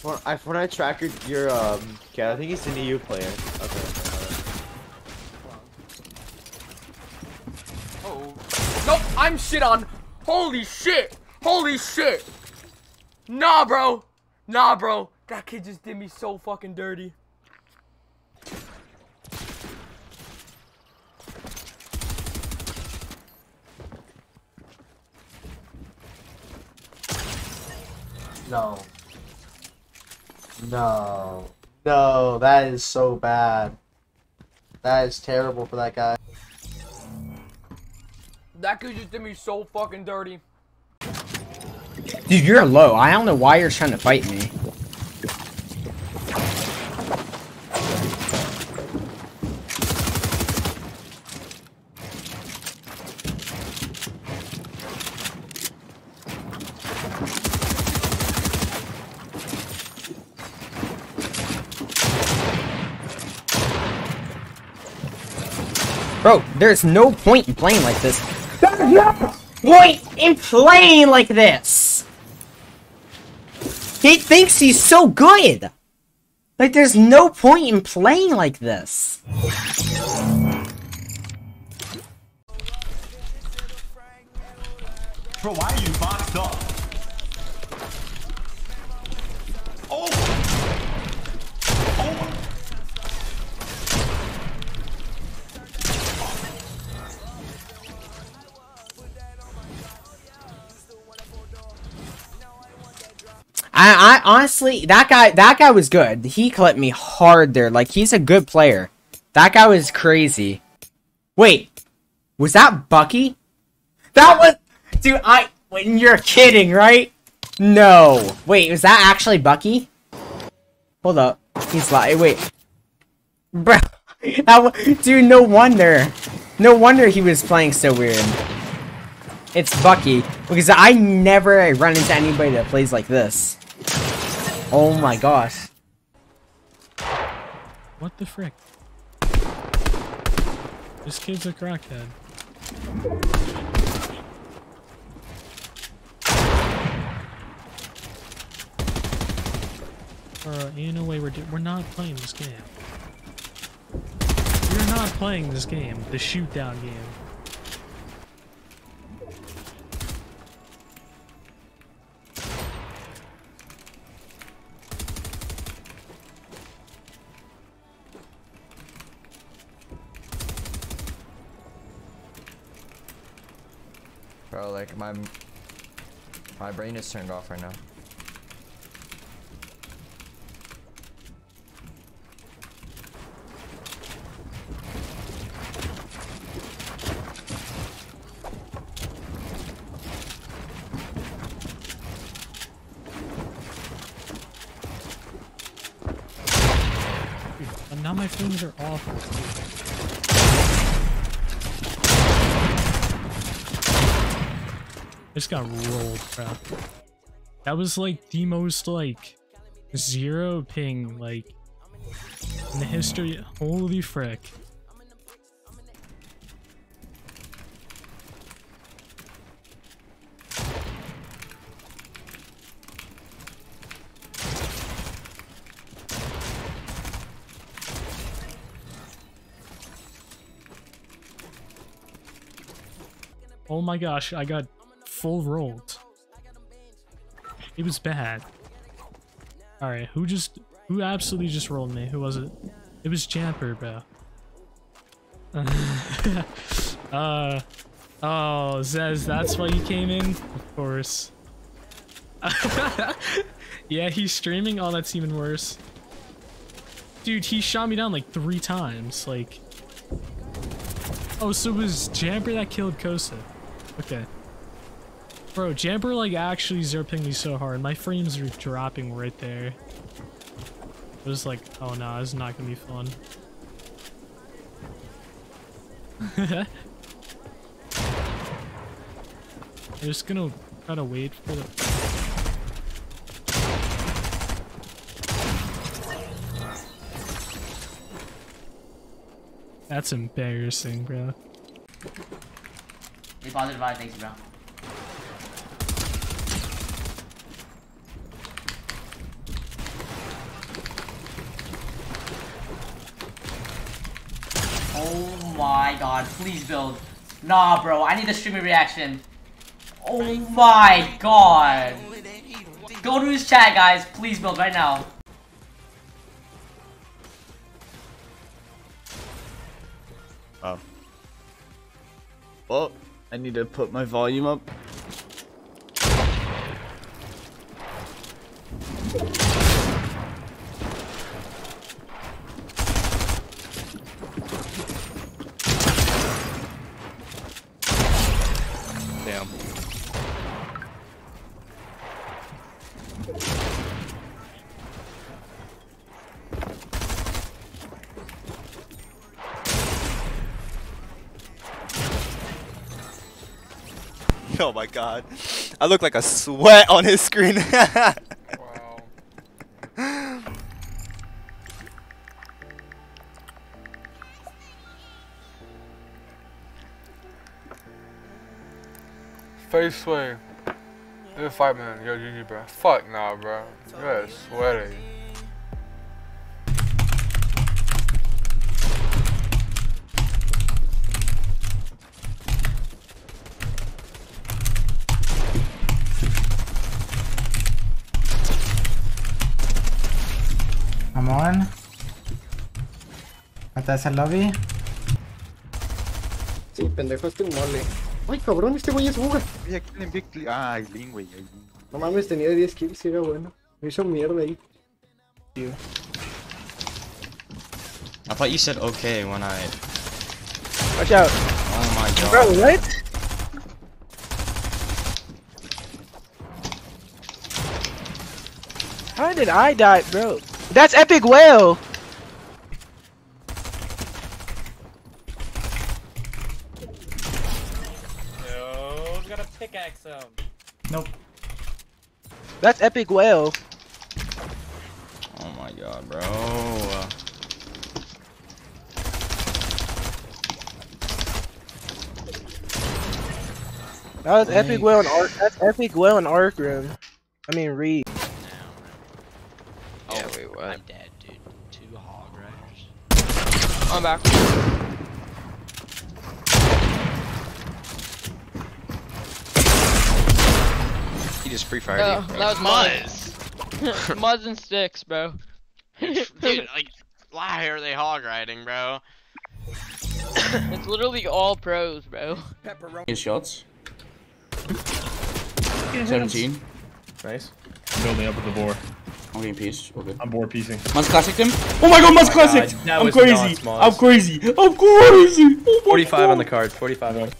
thought I thought I tracked your um. Okay, I think he's an EU player. Okay. Oh. Nope, I'm shit on. Holy shit. Holy shit. Nah, bro. Nah, bro. That kid just did me so fucking dirty. No. No. No, that is so bad. That is terrible for that guy. That kid just did me so fucking dirty. Dude, you're low. I don't know why you're trying to fight me. Bro, there's no point in playing like this. There's no point in playing like this! He thinks he's so good! Like, there's no point in playing like this. Bro, why are you boxed up? I, I honestly, that guy, that guy was good. He clipped me hard there. Like, he's a good player. That guy was crazy. Wait, was that Bucky? That was, dude, I, when you're kidding, right? No. Wait, was that actually Bucky? Hold up. He's lying. Wait. Bro. Dude, no wonder. No wonder he was playing so weird. It's Bucky. Because I never run into anybody that plays like this. Oh my gosh. What the frick? This kid's a crackhead. Uh, in a way, we're we're not playing this game. We're not playing this game, the shoot down game. Bro, like my my brain is turned off right now. Now my frames are awful. Just got rolled, bro. That was like the most like zero ping like in the history. Holy frick. Oh my gosh, I got full rolled. It was bad. Alright, who just who absolutely just rolled me? Who was it? It was Jamper, bro. uh oh, Zez, that's why you came in? Of course. yeah, he's streaming. Oh, that's even worse. Dude, he shot me down like three times. Like, oh, so it was Jamper that killed Kosa. Okay. Bro, Jamper like actually zerping me so hard. My frames are dropping right there. It was like, oh no, it's not gonna be fun. I'm just gonna try to wait for the. That's embarrassing, bro. Hey, positive vibe, thanks, bro. My god, please build. Nah, bro, I need the streamer reaction. Oh my god. Go to his chat, guys. Please build right now. Oh. Well, I need to put my volume up. Oh my god. I look like a sweat on his screen. Wow. Face swing. Good fight, man. Yo, GG, bro. Fuck nah, bro. You're sweaty. I'm on. ¿Estás el lobby? Sí, pendejo, este mole. Ay, cabrón, este güey es buga. Ay, Lin, güey. No mames, tenía 10 kills y era bueno. Me hizo mierda ahí. I thought you said okay when I. Watch out. Oh my god. Bro, what? How did I die, bro? That's EpikWhale. Yo, got a pickaxe him. Nope. That's EpikWhale. Oh my god, bro. That was EpikWhale in arc. That's EpikWhale in Arkhram. I mean read. Yeah, wait, what? I'm dead, dude. Two hog riders. I'm back. He just free fired No, you. that was Muzz. Muzz and sticks, bro. dude, like, why are they hog riding, bro? It's literally all pros, bro. His shots. 17. Nice. Building up with the boar. I'm getting piece. Okay. I'm boar piecing. Muzz classic him. Oh my god, Muzz oh my classic! God, that I'm crazy. I'm crazy. I'm crazy. Oh my 45 on the card. 45 on.